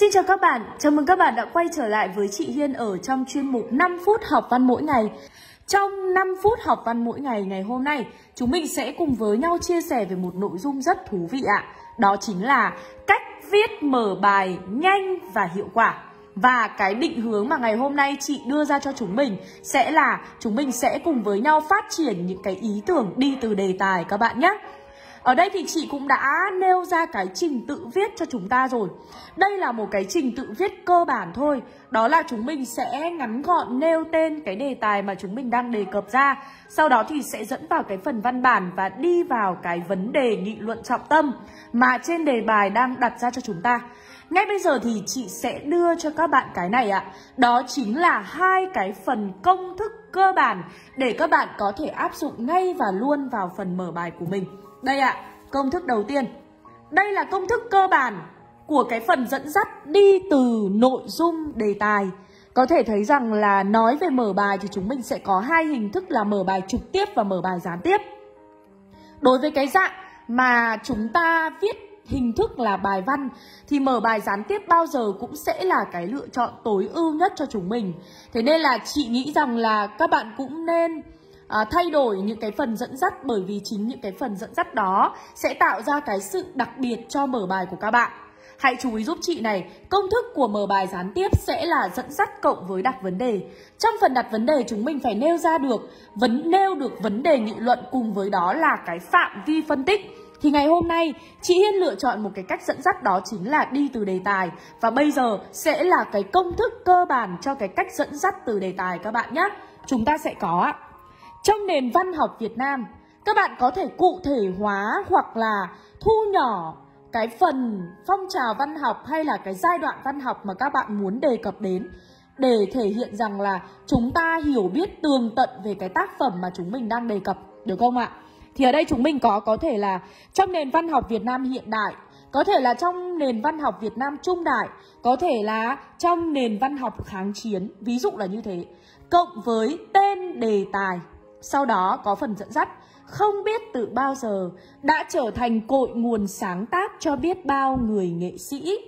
Xin chào các bạn, chào mừng các bạn đã quay trở lại với chị Hiên ở trong chuyên mục 5 phút học văn mỗi ngày. Trong 5 phút học văn mỗi ngày ngày hôm nay, chúng mình sẽ cùng với nhau chia sẻ về một nội dung rất thú vị ạ. Đó chính là cách viết mở bài nhanh và hiệu quả. Và cái định hướng mà ngày hôm nay chị đưa ra cho chúng mình sẽ là chúng mình sẽ cùng với nhau phát triển những cái ý tưởng đi từ đề tài các bạn nhé. Ở đây thì chị cũng đã nêu ra cái trình tự viết cho chúng ta rồi. Đây là một cái trình tự viết cơ bản thôi. Đó là chúng mình sẽ ngắn gọn nêu tên cái đề tài mà chúng mình đang đề cập ra. Sau đó thì sẽ dẫn vào cái phần văn bản và đi vào cái vấn đề nghị luận trọng tâm Mà trên đề bài đang đặt ra cho chúng ta ngay bây giờ thì chị sẽ đưa cho các bạn cái này ạ Đó chính là hai cái phần công thức cơ bản Để các bạn có thể áp dụng ngay và luôn vào phần mở bài của mình đây ạ, công thức đầu tiên. Đây là công thức cơ bản của cái phần dẫn dắt đi từ nội dung đề tài. Có thể thấy rằng là nói về mở bài thì chúng mình sẽ có hai hình thức là mở bài trực tiếp và mở bài gián tiếp. Đối với cái dạng mà chúng ta viết hình thức là bài văn thì mở bài gián tiếp bao giờ cũng sẽ là cái lựa chọn tối ưu nhất cho chúng mình. Thế nên là chị nghĩ rằng là các bạn cũng nên à, thay đổi những cái phần dẫn dắt bởi vì chính những cái phần dẫn dắt đó sẽ tạo ra cái sự đặc biệt cho mở bài của các bạn. Hãy chú ý giúp chị này, công thức của mở bài gián tiếp sẽ là dẫn dắt cộng với đặt vấn đề. Trong phần đặt vấn đề chúng mình phải nêu ra được, vấn nêu được vấn đề nghị luận cùng với đó là cái phạm vi phân tích. Thì ngày hôm nay, chị Hiên lựa chọn một cái cách dẫn dắt đó chính là đi từ đề tài. Và bây giờ sẽ là cái công thức cơ bản cho cái cách dẫn dắt từ đề tài các bạn nhé. Chúng ta sẽ có trong nền văn học Việt Nam, các bạn có thể cụ thể hóa hoặc là thu nhỏ cái phần phong trào văn học hay là cái giai đoạn văn học mà các bạn muốn đề cập đến để thể hiện rằng là chúng ta hiểu biết tường tận về cái tác phẩm mà chúng mình đang đề cập, được không ạ? Thì ở đây chúng mình có có thể là trong nền văn học Việt Nam hiện đại, có thể là trong nền văn học Việt Nam trung đại, có thể là trong nền văn học kháng chiến, ví dụ là như thế. Cộng với tên đề tài sau đó có phần dẫn dắt không biết từ bao giờ đã trở thành cội nguồn sáng tác cho biết bao người nghệ sĩ.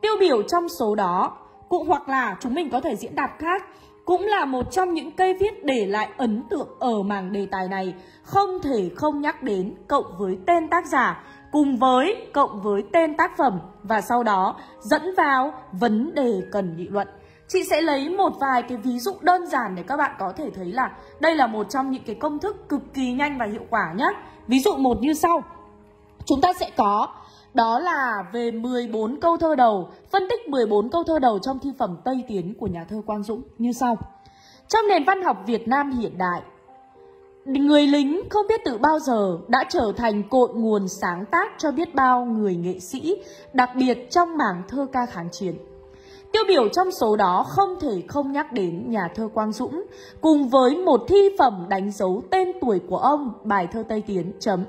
Tiêu biểu trong số đó, cũng hoặc là chúng mình có thể diễn đạt khác, cũng là một trong những cây viết để lại ấn tượng ở mảng đề tài này, không thể không nhắc đến cộng với tên tác giả cùng với cộng với tên tác phẩm và sau đó dẫn vào vấn đề cần nghị luận. Chị sẽ lấy một vài cái ví dụ đơn giản để các bạn có thể thấy là đây là một trong những cái công thức cực kỳ nhanh và hiệu quả nhé. Ví dụ một như sau. Chúng ta sẽ có đó là về 14 câu thơ đầu, phân tích 14 câu thơ đầu trong thi phẩm Tây Tiến của nhà thơ Quang Dũng như sau. Trong nền văn học Việt Nam hiện đại, người lính không biết từ bao giờ đã trở thành cội nguồn sáng tác cho biết bao người nghệ sĩ, đặc biệt trong mảng thơ ca kháng chiến. Tiêu biểu trong số đó không thể không nhắc đến nhà thơ Quang Dũng cùng với một thi phẩm đánh dấu tên tuổi của ông, bài thơ Tây Tiến chấm.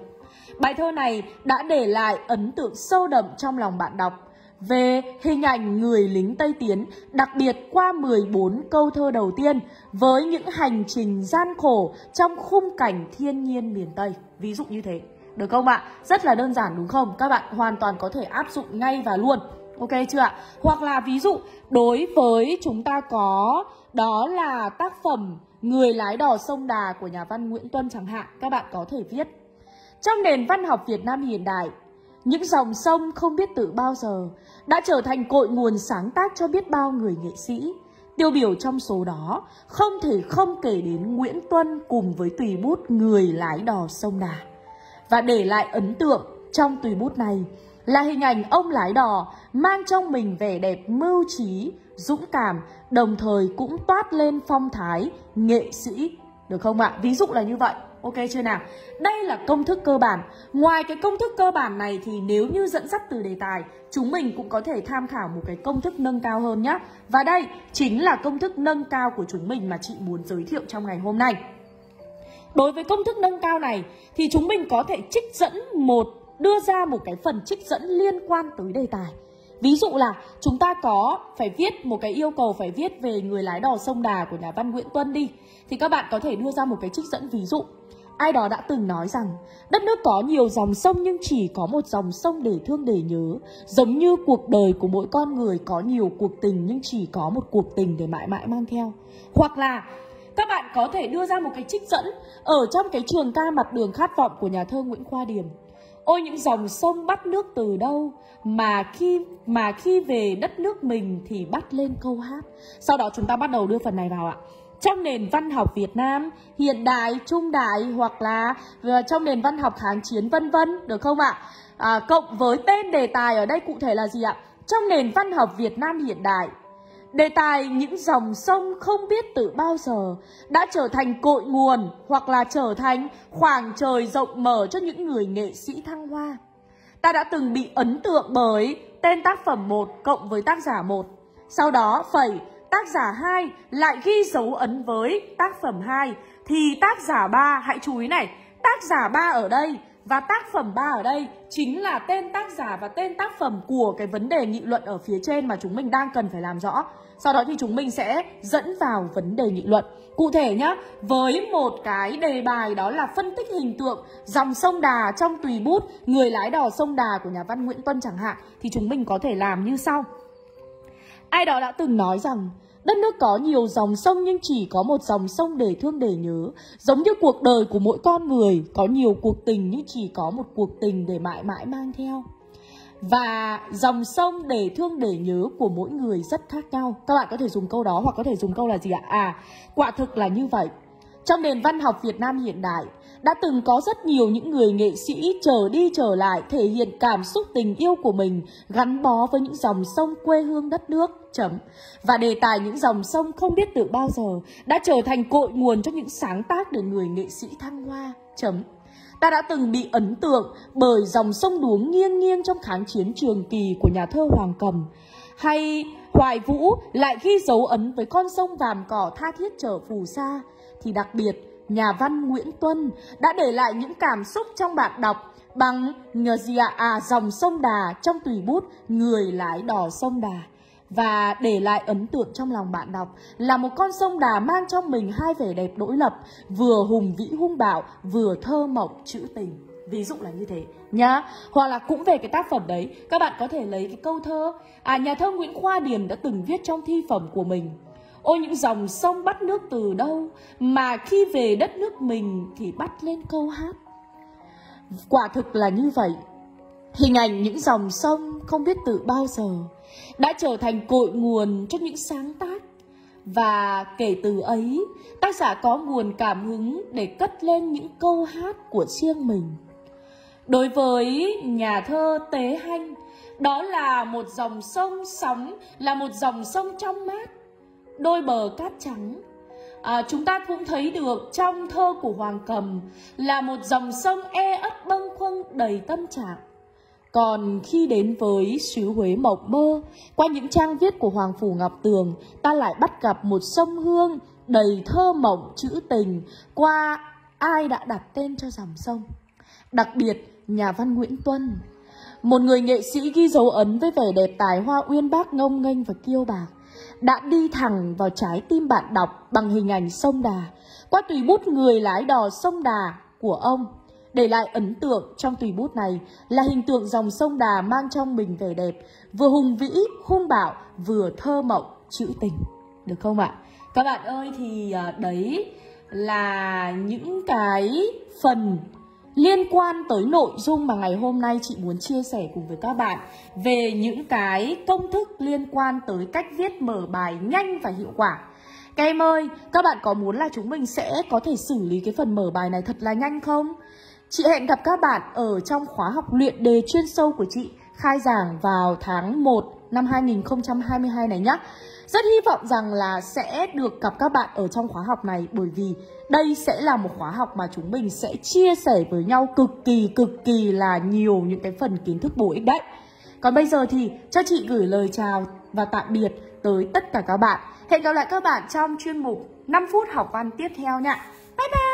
Bài thơ này đã để lại ấn tượng sâu đậm trong lòng bạn đọc về hình ảnh người lính Tây Tiến, đặc biệt qua 14 câu thơ đầu tiên với những hành trình gian khổ trong khung cảnh thiên nhiên miền Tây. Ví dụ như thế. Được không ạ? Rất là đơn giản đúng không? Các bạn hoàn toàn có thể áp dụng ngay và luôn. Ok chưa ạ? Hoặc là ví dụ đối với chúng ta có đó là tác phẩm Người lái đò sông Đà của nhà văn Nguyễn Tuân chẳng hạn. Các bạn có thể viết. Trong nền văn học Việt Nam hiện đại, những dòng sông không biết từ bao giờ đã trở thành cội nguồn sáng tác cho biết bao người nghệ sĩ. Tiêu biểu trong số đó không thể không kể đến Nguyễn Tuân cùng với tùy bút Người lái đò sông Đà. Và để lại ấn tượng trong tùy bút này là hình ảnh ông lái đò mang trong mình vẻ đẹp mưu trí, dũng cảm, đồng thời cũng toát lên phong thái nghệ sĩ. Được không ạ? Ví dụ là như vậy. Ok chưa nào? Đây là công thức cơ bản. Ngoài cái công thức cơ bản này thì nếu như dẫn dắt từ đề tài, chúng mình cũng có thể tham khảo một cái công thức nâng cao hơn nhé. Và đây chính là công thức nâng cao của chúng mình mà chị muốn giới thiệu trong ngày hôm nay. Đối với công thức nâng cao này thì chúng mình có thể trích dẫn một đưa ra một cái phần trích dẫn liên quan tới đề tài. Ví dụ là chúng ta có phải viết một cái yêu cầu phải viết về người lái đò sông Đà của nhà văn Nguyễn Tuân đi Thì các bạn có thể đưa ra một cái trích dẫn ví dụ Ai đó đã từng nói rằng, đất nước có nhiều dòng sông nhưng chỉ có một dòng sông để thương để nhớ. Giống như cuộc đời của mỗi con người có nhiều cuộc tình nhưng chỉ có một cuộc tình để mãi mãi mang theo. Hoặc là, các bạn có thể đưa ra một cái trích dẫn ở trong cái trường ca mặt đường khát vọng của nhà thơ Nguyễn Khoa Điềm. Ôi, những dòng sông bắt nước từ đâu mà khi mà khi về đất nước mình thì bắt lên câu hát. Sau đó chúng ta bắt đầu đưa phần này vào ạ trong nền văn học Việt Nam hiện đại, trung đại hoặc là ờ, trong nền văn học kháng chiến vân vân được không ạ? À, cộng với tên đề tài ở đây cụ thể là gì ạ? Trong nền văn học Việt Nam hiện đại Đề tài những dòng sông không biết từ bao giờ đã trở thành cội nguồn hoặc là trở thành khoảng trời rộng mở cho những người nghệ sĩ thăng hoa. Ta đã từng bị ấn tượng bởi tên tác phẩm 1 cộng với tác giả 1. Sau đó phẩy tác giả 2 lại ghi dấu ấn với tác phẩm 2 thì tác giả 3 hãy chú ý này, tác giả 3 ở đây và tác phẩm 3 ở đây chính là tên tác giả và tên tác phẩm của cái vấn đề nghị luận ở phía trên mà chúng mình đang cần phải làm rõ. Sau đó thì chúng mình sẽ dẫn vào vấn đề nghị luận. Cụ thể nhá, với một cái đề bài đó là phân tích hình tượng dòng sông Đà trong tùy bút Người lái đò sông Đà của nhà văn Nguyễn Tuân chẳng hạn thì chúng mình có thể làm như sau. Ai đó đã từng nói rằng Đất nước có nhiều dòng sông nhưng chỉ có một dòng sông để thương để nhớ. Giống như cuộc đời của mỗi con người, có nhiều cuộc tình nhưng chỉ có một cuộc tình để mãi mãi mang theo. Và dòng sông để thương để nhớ của mỗi người rất khác nhau. Các bạn có thể dùng câu đó hoặc có thể dùng câu là gì ạ? À, quả thực là như vậy. Trong nền văn học Việt Nam hiện đại, đã từng có rất nhiều những người nghệ sĩ trở đi trở lại thể hiện cảm xúc tình yêu của mình gắn bó với những dòng sông quê hương đất nước. Chấm. Và đề tài những dòng sông không biết từ bao giờ đã trở thành cội nguồn cho những sáng tác để người nghệ sĩ thăng hoa. Chấm. Ta đã từng bị ấn tượng bởi dòng sông đuống nghiêng nghiêng trong kháng chiến trường kỳ của nhà thơ Hoàng Cầm. Hay Hoài Vũ lại ghi dấu ấn với con sông vàm cỏ tha thiết trở phù sa. Thì đặc biệt, nhà văn Nguyễn Tuân đã để lại những cảm xúc trong bạn đọc bằng nhờ gì à, à dòng sông Đà trong tùy bút người lái đò sông Đà và để lại ấn tượng trong lòng bạn đọc là một con sông Đà mang trong mình hai vẻ đẹp đối lập, vừa hùng vĩ hung bạo, vừa thơ mộng trữ tình. Ví dụ là như thế nhá. Hoặc là cũng về cái tác phẩm đấy, các bạn có thể lấy cái câu thơ à nhà thơ Nguyễn Khoa Điềm đã từng viết trong thi phẩm của mình. Ôi những dòng sông bắt nước từ đâu Mà khi về đất nước mình Thì bắt lên câu hát Quả thực là như vậy Hình ảnh những dòng sông Không biết từ bao giờ Đã trở thành cội nguồn cho những sáng tác Và kể từ ấy Tác giả có nguồn cảm hứng Để cất lên những câu hát của riêng mình Đối với nhà thơ Tế Hanh Đó là một dòng sông sóng Là một dòng sông trong mát đôi bờ cát trắng à, chúng ta cũng thấy được trong thơ của hoàng cầm là một dòng sông e ấp bâng khuâng đầy tâm trạng còn khi đến với xứ Huế mộng mơ, qua những trang viết của Hoàng Phủ Ngọc Tường, ta lại bắt gặp một sông hương đầy thơ mộng trữ tình qua ai đã đặt tên cho dòng sông. Đặc biệt, nhà văn Nguyễn Tuân, một người nghệ sĩ ghi dấu ấn với vẻ đẹp tài hoa uyên bác ngông nghênh và kiêu bạc đã đi thẳng vào trái tim bạn đọc bằng hình ảnh sông Đà, qua tùy bút người lái đò sông Đà của ông. Để lại ấn tượng trong tùy bút này là hình tượng dòng sông Đà mang trong mình vẻ đẹp, vừa hùng vĩ, hung bạo, vừa thơ mộng, trữ tình. Được không ạ? Các bạn ơi thì à, đấy là những cái phần liên quan tới nội dung mà ngày hôm nay chị muốn chia sẻ cùng với các bạn về những cái công thức liên quan tới cách viết mở bài nhanh và hiệu quả. Các em ơi, các bạn có muốn là chúng mình sẽ có thể xử lý cái phần mở bài này thật là nhanh không? Chị hẹn gặp các bạn ở trong khóa học luyện đề chuyên sâu của chị khai giảng vào tháng 1 năm 2022 này nhé. Rất hy vọng rằng là sẽ được gặp các bạn ở trong khóa học này, bởi vì đây sẽ là một khóa học mà chúng mình sẽ chia sẻ với nhau cực kỳ cực kỳ là nhiều những cái phần kiến thức bổ ích đấy. Còn bây giờ thì cho chị gửi lời chào và tạm biệt tới tất cả các bạn. Hẹn gặp lại các bạn trong chuyên mục 5 phút học văn tiếp theo nha. Bye bye.